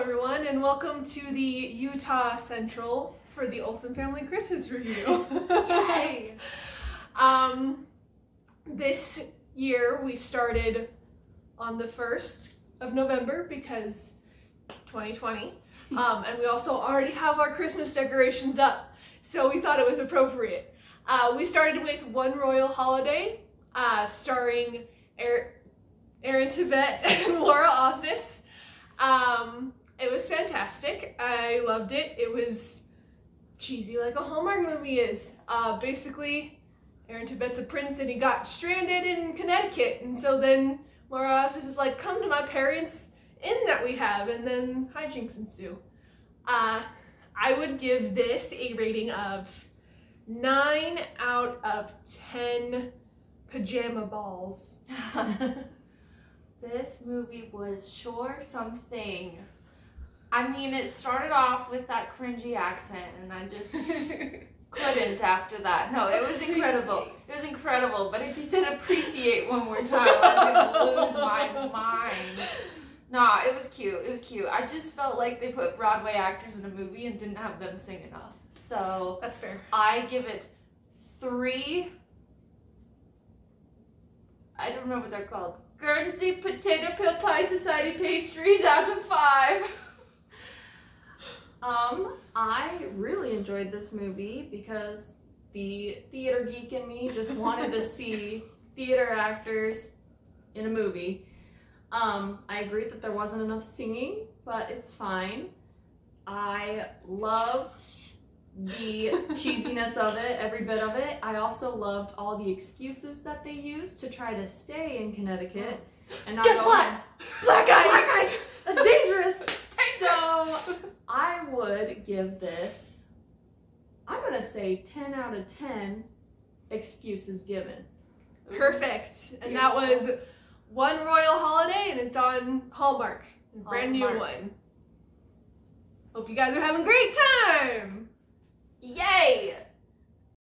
everyone, and welcome to the Utah Central for the Olson Family Christmas Review. Yay! um, this year we started on the 1st of November because 2020. Um, and we also already have our Christmas decorations up, so we thought it was appropriate. Uh, we started with One Royal Holiday, uh, starring er- Aaron Tveit and Laura Osnes. Um, was fantastic. I loved it. It was cheesy like a Hallmark movie is. Uh, basically, Aaron Tveit's a prince and he got stranded in Connecticut. And so then Laura Osnes is like, come to my parents' inn that we have. And then hijinks ensue. Uh, I would give this a rating of 9 out of 10 pajama balls. this movie was sure something. I mean, it started off with that cringy accent, and I just couldn't after that. No, it was incredible. It was incredible. But if you said appreciate one more time, I was gonna lose my mind. Nah, it was cute. It was cute. I just felt like they put Broadway actors in a movie and didn't have them sing enough. So That's fair. I give it three. I don't remember what they're called. Guernsey Potato Peel Pie Society pastries out of five. Um, I really enjoyed this movie because the theater geek in me just wanted to see theater actors in a movie. Um, I agreed that there wasn't enough singing, but it's fine. I loved the cheesiness of it, every bit of it. I also loved all the excuses that they used to try to stay in Connecticut and not Guess what? Black eyes! Black eyes! That's dangerous! So I would give this, I'm gonna say 10 out of 10 excuses given. Perfect. And that was One Royal Holiday, and it's on Hallmark. Brand new one. Hope you guys are having a great time! Yay!